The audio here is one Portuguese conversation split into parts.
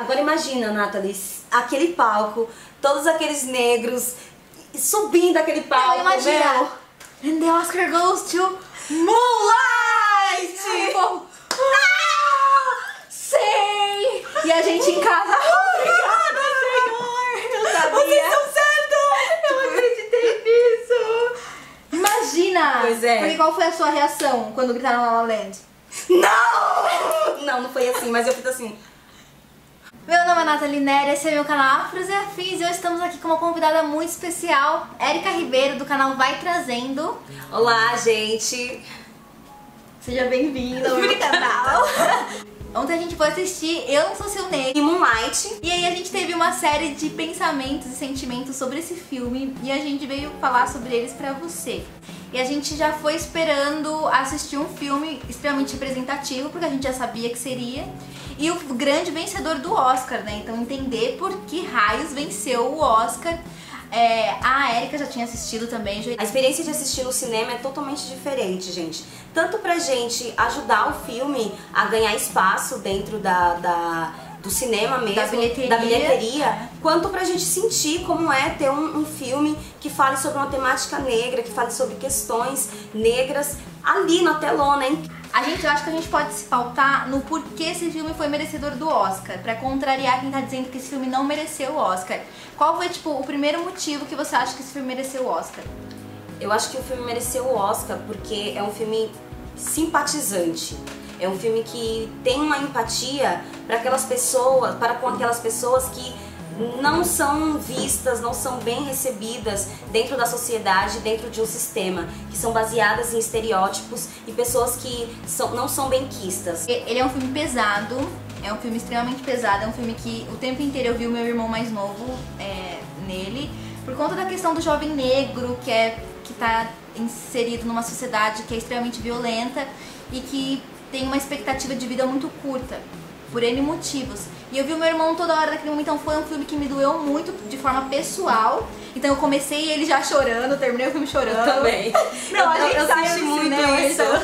Agora imagina, Nathalie, aquele palco, todos aqueles negros subindo aquele palco, imagina. meu. And the Oscar goes to Moonlight! Ai, Ah! Sei! E a gente em casa. Obrigada, Senhor! Eu sabia. Vocês estão certos! Eu acreditei nisso! Imagina! Pois é. Porque qual foi a sua reação quando gritaram La La Land? Não! Não, não foi assim, mas eu fiz assim. Meu nome é Nathalie Nery, esse é meu canal Afros e Afins e hoje estamos aqui com uma convidada muito especial, Érica Ribeiro, do canal Vai Trazendo. Olá, gente. Seja bem-vinda ao meu canal. Ontem a gente foi assistir Eu Não Sou Seu Negro. E Moonlight. E aí a gente teve uma série de pensamentos e sentimentos sobre esse filme e a gente veio falar sobre eles pra você. E a gente já foi esperando assistir um filme extremamente representativo, porque a gente já sabia que seria. E o grande vencedor do Oscar, né? Então entender por que raios venceu o Oscar. É, a Erika já tinha assistido também. A experiência de assistir no cinema é totalmente diferente, gente. Tanto pra gente ajudar o filme a ganhar espaço dentro da, da- do cinema mesmo, Da bilheteria. da bilheteria, quanto pra gente sentir como é ter um, um filme que fale sobre uma temática negra, que fale sobre questões negras ali na telona, hein? A gente eu acho que a gente pode se pautar no porquê esse filme foi merecedor do Oscar, pra contrariar quem tá dizendo que esse filme não mereceu o Oscar. Qual foi, tipo, o primeiro motivo que você acha que esse filme mereceu o Oscar? Eu acho que o filme mereceu o Oscar porque é um filme simpatizante. É um filme que tem uma empatia para aquelas pessoas, para com aquelas pessoas que não são vistas, não são bem recebidas dentro da sociedade, dentro de um sistema, que são baseadas em estereótipos e pessoas que são, não são bem quistas. E- Ele é um filme pesado, é um filme extremamente pesado, é um filme que o tempo inteiro eu vi o meu irmão mais novo é, nele, por conta da questão do jovem negro que é que tá inserido numa sociedade que é extremamente violenta e que tem uma expectativa de vida muito curta, por N motivos. E eu vi o meu irmão toda hora daquele momento, então foi um filme que me doeu muito de forma pessoal. Então eu comecei ele já chorando, terminei o filme chorando. Não, a eu, gente eu sai senti muito isso. então.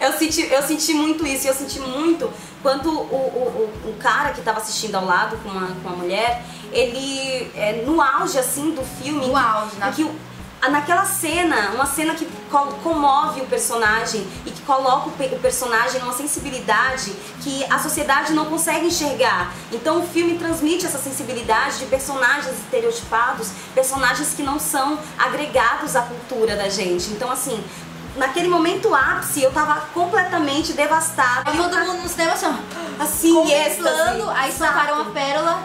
Eu senti, eu senti muito isso, e eu senti muito quando o, o, o, o cara que tava assistindo ao lado com uma, com uma mulher, ele, é, no auge assim do filme, No auge, na- que a- naquela cena, uma cena que co- comove o personagem e que coloca o, pe- o personagem numa sensibilidade que a sociedade não consegue enxergar. Então o filme transmite essa sensibilidade de personagens estereotipados, personagens que não são agregados à cultura da gente. Então assim, naquele momento ápice eu tava completamente devastada. Aí E todo mundo no cinema assim, assim, êxtase, aí soltaram a pérola.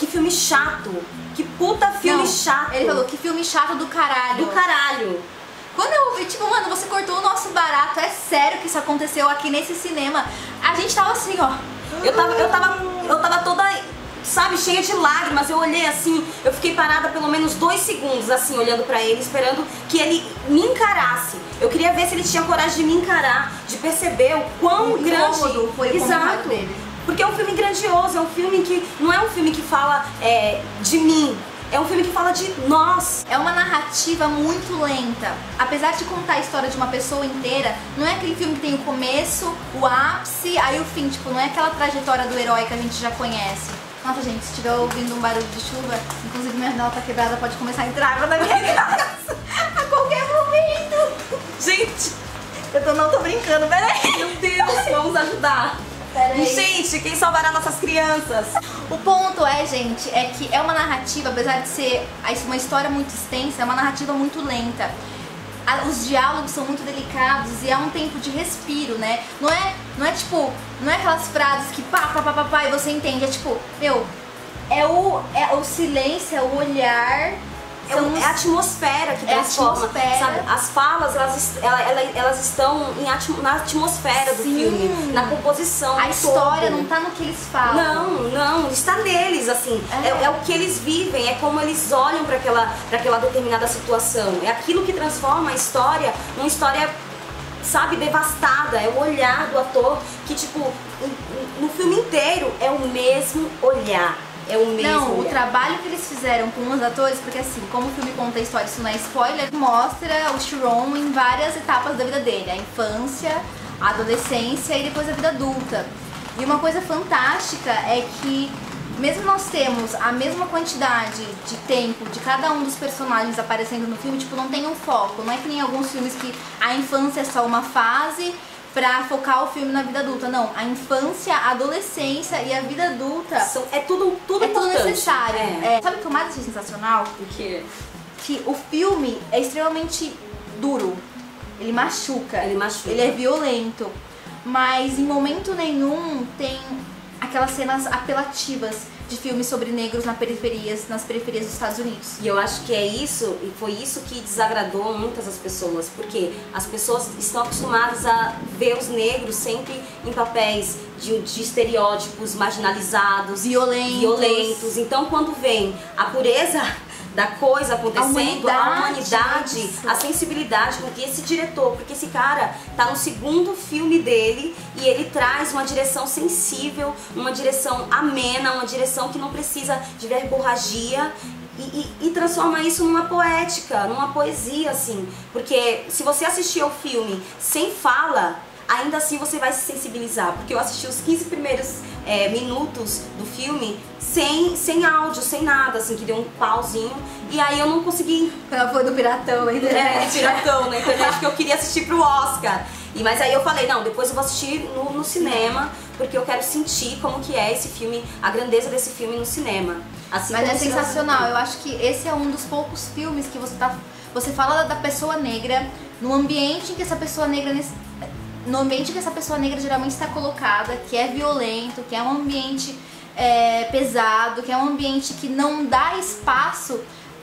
Que filme chato. Que puta filme Não, chato. Ele falou, que filme chato do caralho. do caralho. Quando eu ouvi, tipo, mano, você cortou o nosso barato, é sério que isso aconteceu aqui nesse cinema. A gente tava assim, ó. Eu tava, eu tava, eu tava toda, sabe, cheia de lágrimas. Eu olhei assim, eu fiquei parada pelo menos dois segundos, assim, olhando pra ele, esperando que ele me encarasse. Eu queria ver se ele tinha coragem de me encarar, de perceber o quão O grande. foi o Exato. dele. Porque é um filme grandioso, é um filme que não é um filme que fala é, de mim. É um filme que fala de nós. É uma narrativa muito lenta. Apesar de contar a história de uma pessoa inteira, não é aquele filme que tem o começo, o ápice, aí o fim. Tipo, não é aquela trajetória do herói que a gente já conhece. Nossa, gente, se estiver ouvindo um barulho de chuva, inclusive minha janela tá quebrada, pode começar a entrar água na minha casa a qualquer momento. Gente, Eu tô, não tô brincando, peraí. meu Deus, vamos ajudar. Peraí. Gente, quem salvará nossas crianças? O ponto é, gente, é que é uma narrativa, apesar de ser uma história muito extensa, é uma narrativa muito lenta. Os diálogos são muito delicados e há um tempo de respiro, né? Não é, não é tipo, não é aquelas frases que pá, pá, pá, pá, pá e você entende. É tipo, meu, é o, é o silêncio, é o olhar. É, um- é a atmosfera que É transforma. atmosfera. sabe? As falas, elas, est- ela- ela- elas estão em atmo- na atmosfera do Sim. filme, na composição. a história todo. não tá no que eles falam. Não, não, está neles, assim. É. É, é o que eles vivem, é como eles olham para aquela, pra aquela determinada situação. É aquilo que transforma a história numa história, sabe, devastada. É o olhar do ator que, tipo, no filme inteiro é o mesmo olhar. É o mesmo Não, o trabalho que eles fizeram com os atores, porque assim, como o filme conta a história, isso não é spoiler, mostra o Sharon em várias etapas da vida dele, a infância, a adolescência e depois a vida adulta. E uma coisa fantástica é que mesmo nós temos a mesma quantidade de tempo de cada um dos personagens aparecendo no filme, tipo, não tem um foco. Não é que nem alguns filmes que a infância é só uma fase pra focar o filme na vida adulta. Não, a infância, a adolescência e a vida adulta São- é tudo, tudo é tudo necessário. É. É. Sabe o que eu mais achei sensacional? O quê? Que o filme é extremamente duro. Ele machuca. Ele machuca. Ele é violento. Mas em momento nenhum tem aquelas cenas apelativas de filmes sobre negros nas periferias, nas periferias dos Estados Unidos. E eu acho que é isso, e foi isso que desagradou muitas as pessoas, porque as pessoas estão acostumadas a ver os negros sempre em papéis de, de estereótipos marginalizados, Violentos. violentos. Então, quando vem a pureza da coisa acontecendo, a humanidade, humanidade, isso. a sensibilidade com que esse diretor, porque esse cara tá no segundo filme dele e ele traz uma direção sensível, uma direção amena, uma direção que não precisa de verborragia e, e- e transforma isso numa poética, numa poesia, assim. Porque se você assistir ao filme sem fala, ainda assim você vai se sensibilizar. Porque eu assisti os 15 primeiros é, minutos do filme sem, sem áudio, sem nada, assim, que deu um pauzinho. E aí eu não consegui Ela foi do Piratão ainda. é, piratão na internet que eu queria assistir pro Oscar. E, mas aí eu falei, não, depois eu vou assistir no, no cinema, porque eu quero sentir como que é esse filme, a grandeza desse filme no cinema. Assim Mas é se- sensacional. Eu acho que esse é um dos poucos filmes que você tá. Você fala da pessoa negra no ambiente em que essa pessoa negra. No ambiente que essa pessoa negra geralmente está colocada, que é violento, que é um ambiente é, pesado, que é um ambiente que não dá espaço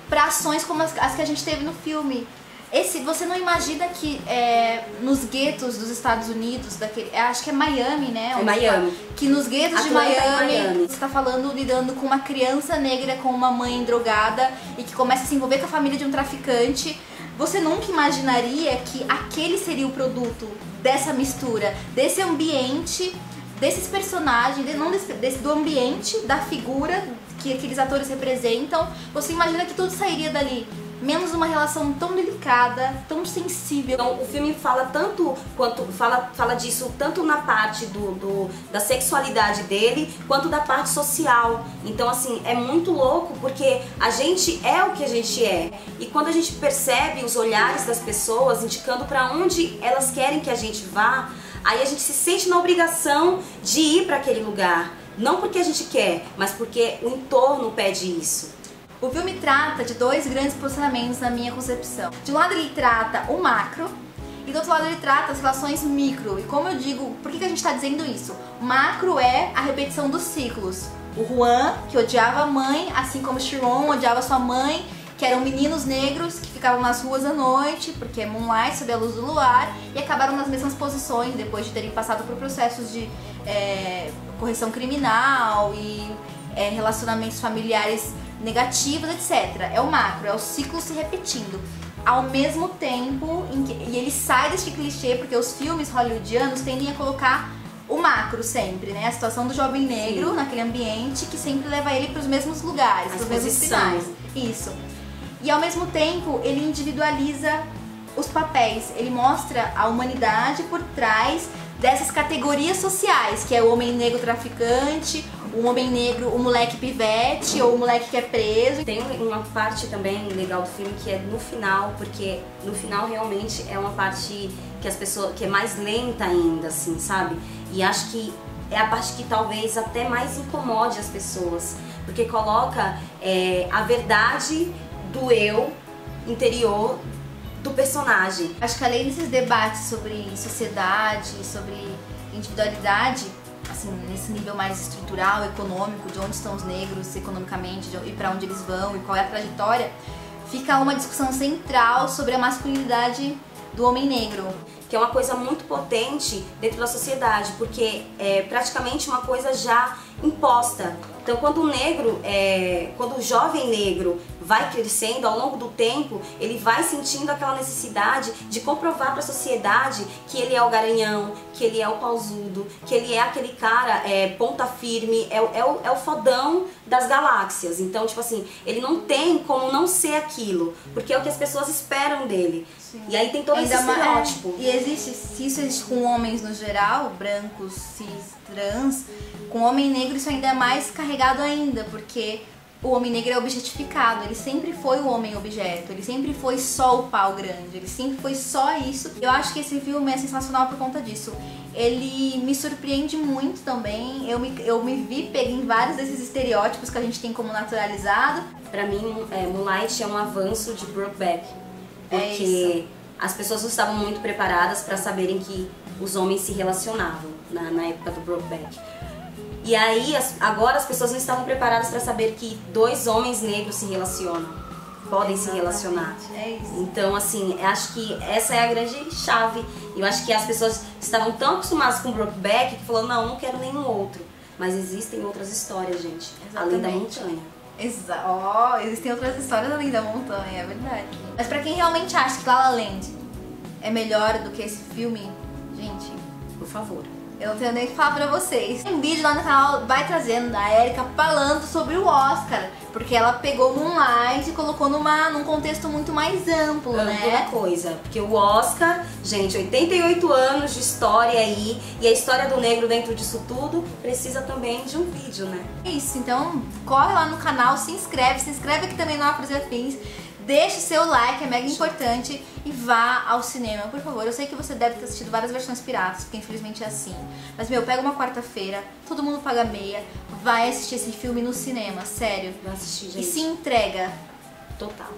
para ações como as, as que a gente teve no filme. Esse, você não imagina que é, nos guetos dos Estados Unidos, daquele, é, acho que é Miami, né? É Miami. Que nos guetos de Atlanta e Miami, Miami. você tá falando lidando com uma criança negra com uma mãe drogada e que começa a se envolver com a família de um traficante. Você nunca imaginaria que aquele seria o produto dessa mistura, desse ambiente, desses personagens, não desse, desse- do ambiente, da figura que aqueles atores representam. Você imagina que tudo sairia dali. Menos uma relação tão delicada, tão sensível. Então, o filme fala tanto quanto fala, fala disso tanto na parte do, do- da sexualidade dele quanto da parte social. Então, assim, é muito louco porque a gente é o que a gente é. E quando a gente percebe os olhares das pessoas indicando para onde elas querem que a gente vá, aí a gente se sente na obrigação de ir para aquele lugar. Não porque a gente quer, mas porque o entorno pede isso. O filme trata de dois grandes posicionamentos na minha concepção. De um lado ele trata o macro e do outro lado ele trata as relações micro. E como eu digo, por que, a gente está dizendo isso? Macro é a repetição dos ciclos. O Juan, que odiava a mãe, assim como Chiron odiava sua mãe, que eram meninos negros que ficavam nas ruas à noite, porque é moonlight, sob a luz do luar, e acabaram nas mesmas posições depois de terem passado por processos de é, correção criminal e é, relacionamentos familiares negativos, etc. É o macro, é o ciclo se repetindo. Ao mesmo tempo, em que, e ele sai deste clichê, porque os filmes hollywoodianos tendem a colocar o macro sempre, né? A situação do jovem negro Sim. naquele ambiente que sempre leva ele para os mesmos lugares, para os mesmos finais. Isso. E ao mesmo tempo, ele individualiza os papéis. Ele mostra a humanidade por trás dessas categorias sociais, que é o homem negro traficante, o homem negro, o moleque pivete ou o moleque que é preso. Tem uma parte também legal do filme que é no final, porque no final realmente é uma parte que as pessoas que é mais lenta ainda, assim, sabe? E acho que é a parte que talvez até mais incomode as pessoas, porque coloca é, a verdade do eu interior do personagem. Acho que além desses debates sobre sociedade, sobre individualidade, assim, nesse nível mais estrutural, econômico, de onde estão os negros economicamente e para onde eles vão e qual é a trajetória, fica uma discussão central sobre a masculinidade do homem negro. que é uma coisa muito potente dentro da sociedade, porque é praticamente uma coisa já imposta. Então, quando o negro, é, quando o jovem negro vai crescendo, ao longo do tempo, ele vai sentindo aquela necessidade de comprovar para a sociedade que ele é o garanhão, que ele é o pausudo, que ele é aquele cara é, ponta firme, é, é, o, é o fodão das galáxias. Então, tipo assim, ele não tem como não ser aquilo, porque é o que as pessoas esperam dele. Sim. E aí tem todo Ainda esse estereótipo. É, e existe, se isso existe com homens no geral, brancos, cis, trans, com homem negro isso ainda é mais carregado ainda, porque o homem negro é objetificado, ele sempre foi o homem objeto, ele sempre foi só o pau grande, ele sempre foi só isso. Eu acho que esse filme é sensacional por conta disso. Ele me surpreende muito também, eu me, eu me vi pega em vários desses estereótipos que a gente tem como naturalizado. Pra mim, é, Moonlight é um avanço de Brokeback, é porque é as pessoas não estavam muito preparadas para saberem que os homens se relacionavam na, na época do Brokeback. E aí, as, agora as pessoas não estavam preparadas para saber que dois homens negros se relacionam, podem Exatamente. se relacionar. É isso. Então, assim, acho que essa é a grande chave. Eu acho que as pessoas estavam tão acostumadas com o Brokeback que falou não, não quero nenhum outro. Mas existem outras histórias, gente, Exatamente. além da montanha. Exa oh, existem outras histórias além da montanha, é verdade. Mas para quem realmente acha que La La Land é melhor do que esse filme, gente, por favor, eu não tenho nem o que falar pra vocês. Tem um vídeo lá no canal, vai trazendo, da Erika falando sobre o Oscar. Porque ela pegou Moonlight e colocou numa, num contexto muito mais amplo, amplo né? coisa. Porque o Oscar, gente, 88 anos de história aí. E a história do negro dentro disso tudo precisa também de um vídeo, né? É isso, então corre lá no canal, se inscreve. Se inscreve aqui também no Afros Afins deixe seu like, é mega importante, e vá ao cinema, por favor. Eu sei que você deve ter assistido várias versões piratas, porque infelizmente é assim. Mas, meu, pega uma quarta-feira, todo mundo paga meia, vai assistir esse filme no cinema, sério. Vai assistir, gente. E se entrega. Total.